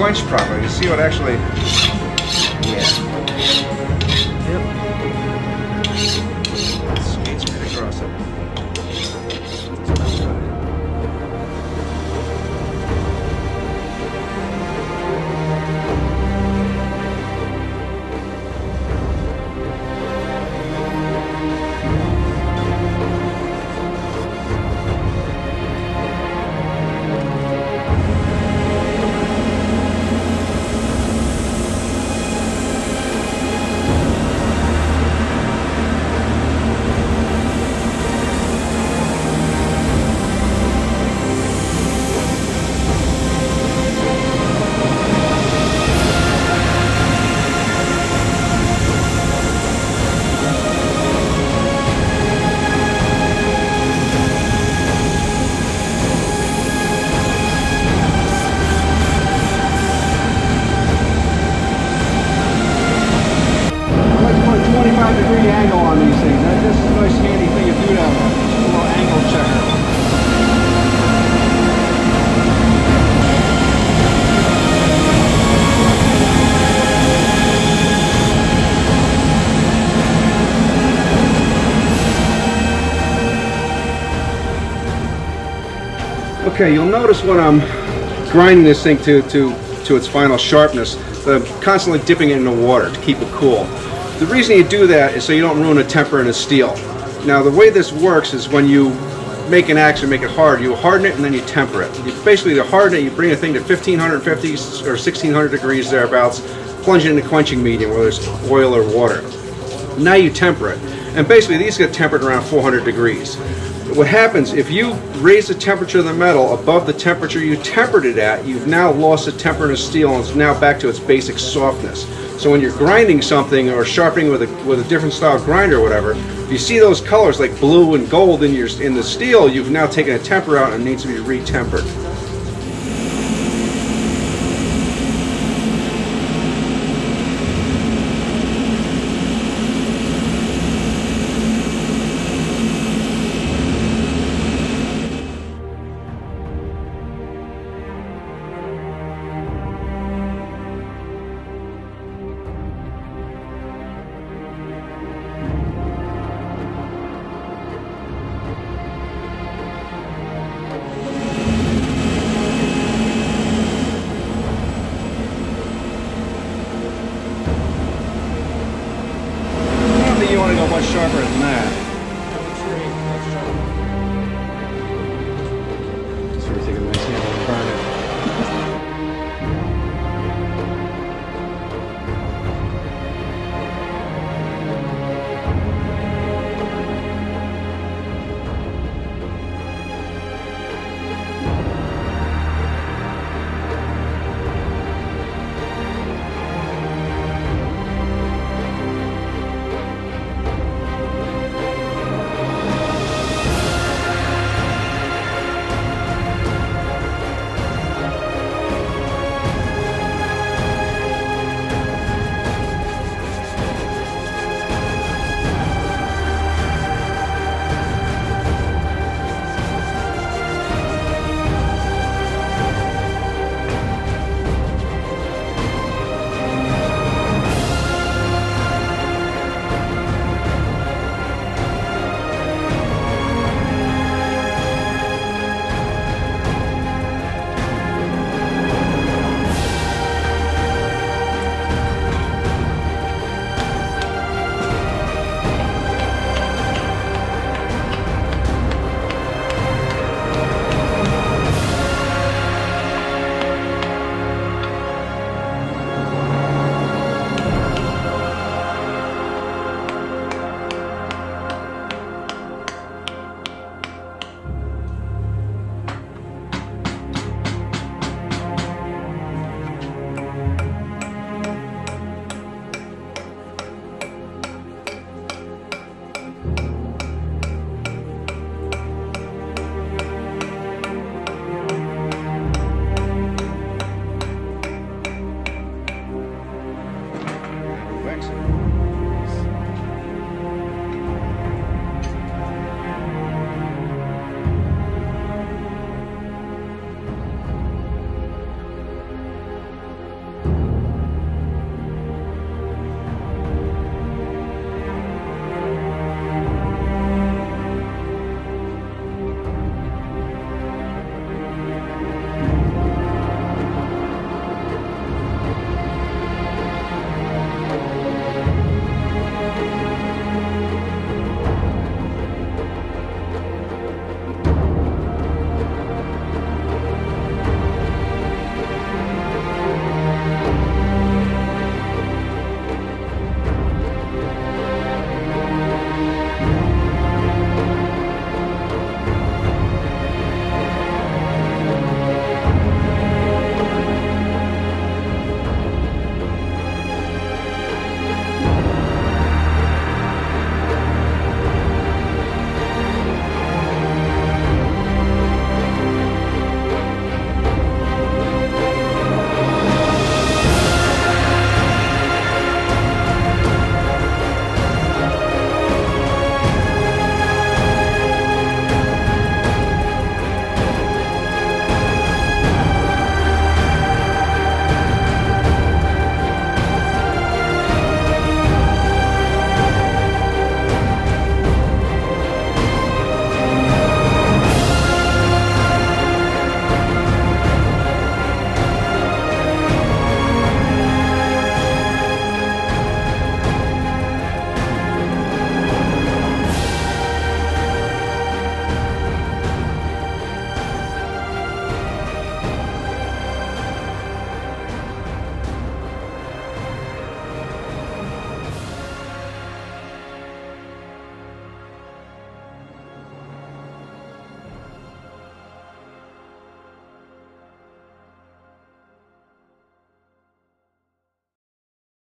quenched properly. You see what actually. Yeah. Okay, you'll notice when I'm grinding this thing to, to, to its final sharpness, I'm constantly dipping it in the water to keep it cool. The reason you do that is so you don't ruin a temper in a steel. Now the way this works is when you make an axe and make it hard, you harden it and then you temper it. You basically to harden it, you bring a thing to 1550 or 1600 degrees thereabouts, plunge it in a quenching medium, whether it's oil or water. Now you temper it. And basically these get tempered around 400 degrees. What happens if you raise the temperature of the metal above the temperature you tempered it at, you've now lost the temper of the steel and it's now back to its basic softness. So when you're grinding something or sharpening with a, with a different style grinder or whatever, if you see those colors like blue and gold in your in the steel, you've now taken a temper out and it needs to be retempered.